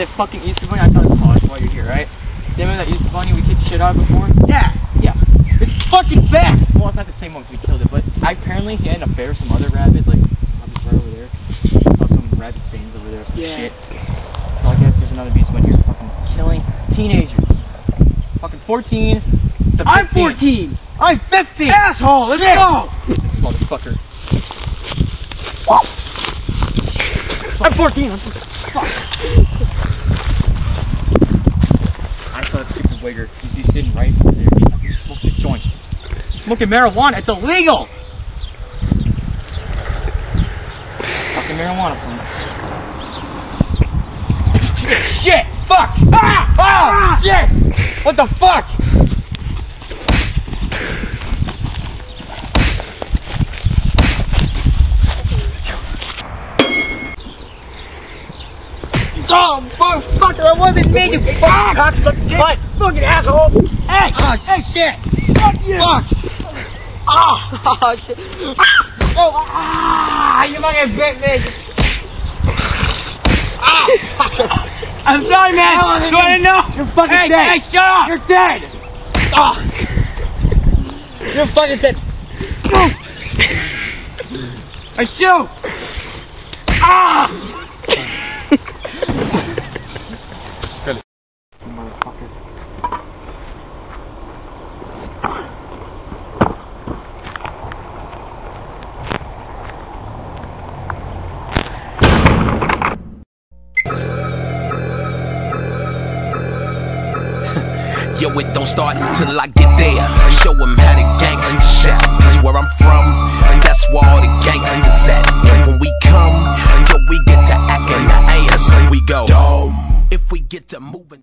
that fucking Easter bunny, I thought it was while you're here, right? Remember that Easter bunny we kicked shit out of before? Yeah. Yeah. It's fucking back! Well, it's not the same one 'cause we killed it, but I apparently he had an affair with some other rabbit, like, rabbits right over there. Saw some rabbit stains over there. Yeah. Shit. So I guess there's another beast one here fucking killing teenagers. Fucking 14 I'm 14. I'm 15! Asshole, let's go. Motherfucker. I'm 14. I'm 14. Fuck. I waiter. He's, he's sitting right there. He's smoking a joint. Smoking marijuana. It's illegal. Fucking marijuana plant. Shit! Fuck! Ah! Ah! Shit! What the fuck? Oh, motherfucker! I wasn't me, you fuck! What? Fucking asshole! Hey! Oh, hey, shit! Fuck you! Fuck! Oh, oh shit! Oh, ah! You fucking bit me! Ah! I'm sorry, man! Do I know? You're fucking hey, dead! Hey, shut up! You're dead! Oh! You're fucking dead! I shoot! Ah! Motherfucker. Yo, it don't start until I get there. Show Show 'em how the gangsters shout. Cause where I'm from, that's where all the gangsters at. And when we come, yo, we get to acting the ass. We go, if we get to moving.